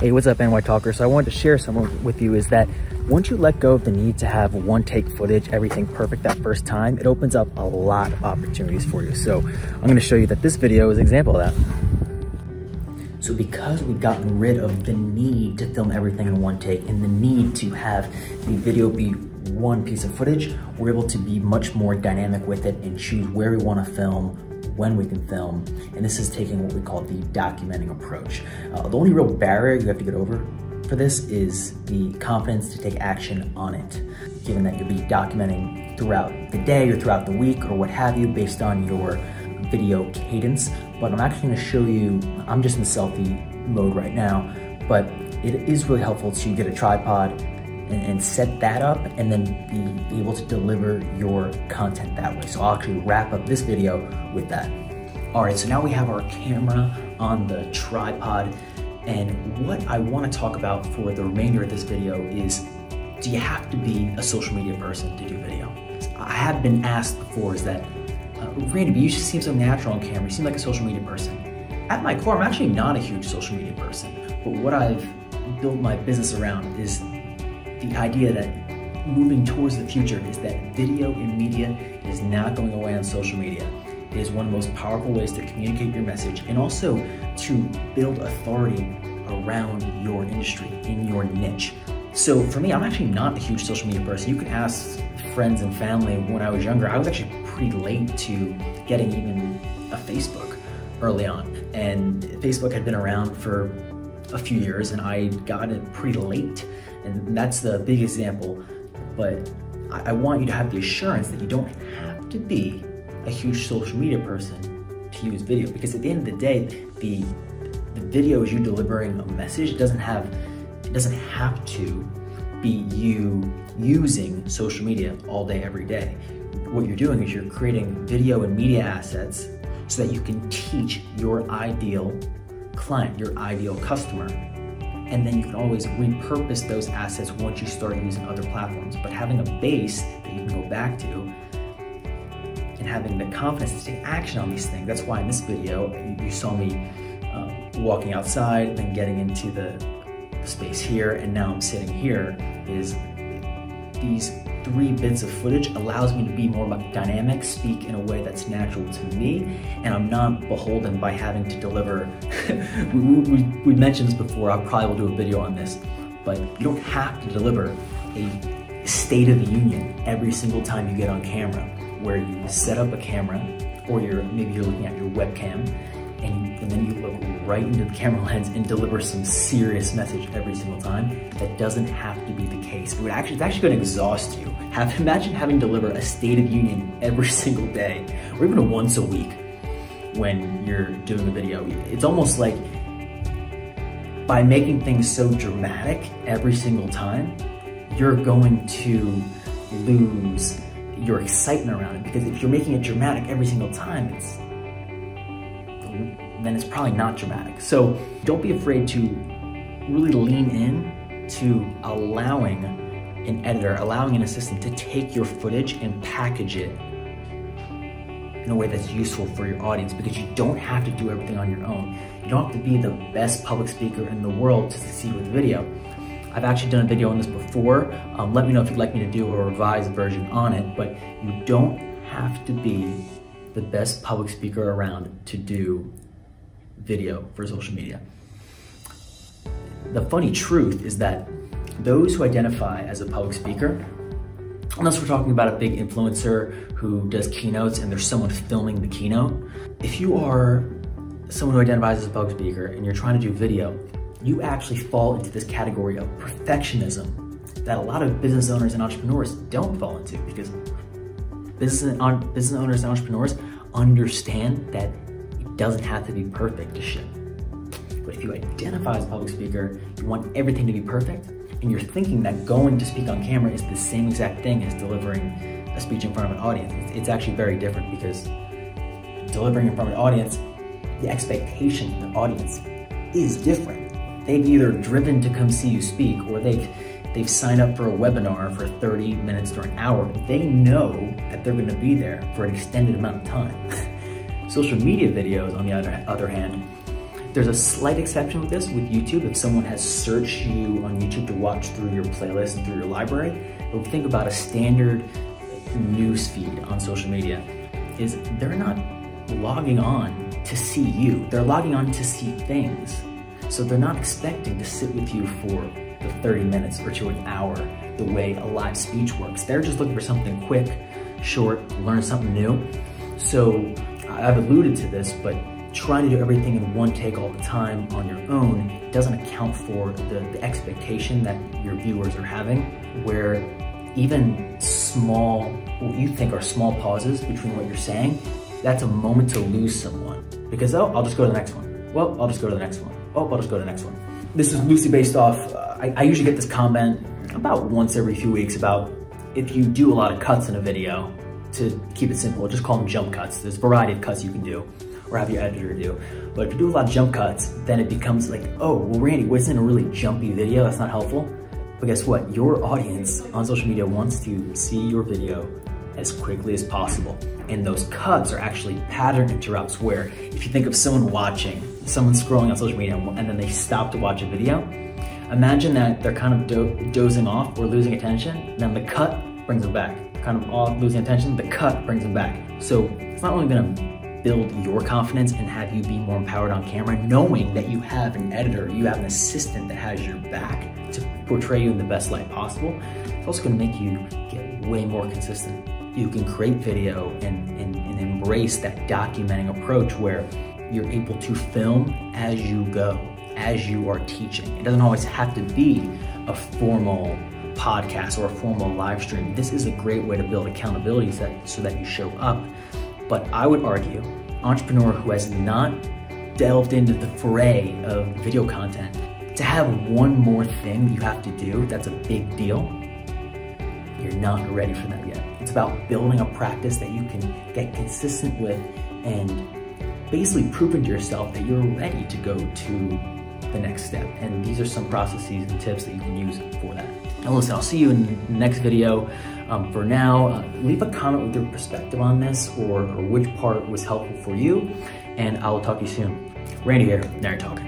Hey, what's up, NY Talker? So I wanted to share something with you is that once you let go of the need to have one take footage, everything perfect that first time, it opens up a lot of opportunities for you. So I'm gonna show you that this video is an example of that. So because we've gotten rid of the need to film everything in one take and the need to have the video be one piece of footage, we're able to be much more dynamic with it and choose where we wanna film, when we can film, and this is taking what we call the documenting approach. Uh, the only real barrier you have to get over for this is the confidence to take action on it, given that you'll be documenting throughout the day or throughout the week or what have you based on your video cadence. But I'm actually gonna show you, I'm just in selfie mode right now, but it is really helpful to get a tripod and, set that up and then be able to deliver your content that way. So I'll actually wrap up this video with that. All right, so now we have our camera on the tripod and what I wanna talk about for the remainder of this video is, do you have to be a social media person to do video? I have been asked before is that, uh, Randy, you just seem so natural on camera, you seem like a social media person. At my core, I'm actually not a huge social media person, but what I've built my business around is the idea that moving towards the future is that video and media is not going away on social media. It is one of the most powerful ways to communicate your message and also to build authority around your industry, in your niche. So for me, I'm actually not a huge social media person. You can ask friends and family when I was younger, I was actually pretty late to getting even a Facebook early on. And Facebook had been around for a few years and I got it pretty late. And that's the big example. But I, want you to have the assurance that you don't have to be a huge social media person to use video because at the end of the day, the the video is you delivering a message. It doesn't have it doesn't have to be you using social media all day, every day. What you're doing is you're creating video and media assets so that you can teach your ideal client, your ideal customer. And then you can always repurpose those assets once you start using other platforms. But having a base that you can go back to and having the confidence to take action on these things. That's why in this video, you saw me um, walking outside, and then getting into the space here, and now I'm sitting here, is these three bits of footage allows me to be more dynamic, speak in a way that's natural to me, and I'm not beholden by having to deliver. we, we, we, mentioned this before, I probably will do a video on this, but you don't have to deliver a state of the union every single time you get on camera, where you set up a camera, or you're maybe you're looking at your webcam, and, and then you look right into the camera lens and deliver some serious message every single time. That doesn't have to be the case. It would actually, it's actually gonna exhaust you. Have, imagine having to deliver a State of Union every single day, or even once a week when you're doing a video. It's almost like by making things so dramatic every single time, you're going to lose your excitement around it because if you're making it dramatic every single time, it's then it's probably not dramatic. So don't be afraid to really lean in to allowing an editor, allowing an assistant to take your footage and package it in a way that's useful for your audience because you don't have to do everything on your own. You don't have to be the best public speaker in the world to succeed with video. I've actually done a video on this before. Um, let me know if you'd like me to do a revised version on it, but you don't have to be the best public speaker around to do video for social media. The funny truth is that those who identify as a public speaker, unless we're talking about a big influencer who does keynotes and there's someone filming the keynote, if you are someone who identifies as a public speaker and you're trying to do video, you actually fall into this category of perfectionism that a lot of business owners and entrepreneurs don't fall into because business, business owners and entrepreneurs understand that doesn't have to be perfect to ship. But if you identify as a public speaker, you want everything to be perfect, and you're thinking that going to speak on camera is the same exact thing as delivering a speech in front of an audience. It's actually very different because delivering in front of an audience, the expectation of the audience is different. They've either driven to come see you speak or they've they've signed up for a webinar for 30 minutes or an hour. They know that they're gonna be there for an extended amount of time. Social media videos, on the other, other hand, There's a slight exception with this with YouTube. If someone has searched you on YouTube to watch through your playlist and through your library, but think about a standard news feed on social media is they're not logging on to see you. They're logging on to see things. So they're not expecting to sit with you for the 30 minutes or to an hour the way a live speech works. They're just looking for something quick, short, learn something new. So I've alluded to this, but trying to do everything in one take all the time on your own doesn't account for the, the expectation that your viewers are having, where even small, what you think are small pauses between what you're saying, that's a moment to lose someone. Because, oh, I'll just go to the next one. Well, I'll just go to the next one. Oh, I'll just go to the next one. This is loosely based off, uh, I, I usually get this comment about once every few weeks about if you do a lot of cuts in a video, to keep it simple, just call them jump cuts. There's a variety of cuts you can do or have your editor do. But if you do a lot of jump cuts, then it becomes like, oh, well, Randy, wasn't a really jumpy video? That's not helpful. But guess what? Your audience on social media wants to see your video as quickly as possible. And those cuts are actually pattern interrupts where if you think of someone watching, someone scrolling on social media and then they stop to watch a video, imagine that they're kind of do dozing off or losing attention, and then the cut brings them back kind of all losing attention, the cut brings them back. So it's not only gonna build your confidence and have you be more empowered on camera, knowing that you have an editor, you have an assistant that has your back to portray you in the best light possible. It's also gonna make you get way more consistent. You can create video and, and, and embrace that documenting approach where you're able to film as you go, as you are teaching. It doesn't always have to be a formal podcast or a formal live stream, this is a great way to build accountability so that, you show up. But I would argue, entrepreneur who has not delved into the foray of video content, to have one more thing you have to do that's a big deal, you're not ready for that yet. It's about building a practice that you can get consistent with and basically proving to yourself that you're ready to go to the next step. And these are some processes and tips that you can use for that. And listen, I'll see you in the next video. Um, for now, uh, leave a comment with your perspective on this or, or which part was helpful for you, and I will talk to you soon. Randy here, Nerd Talk.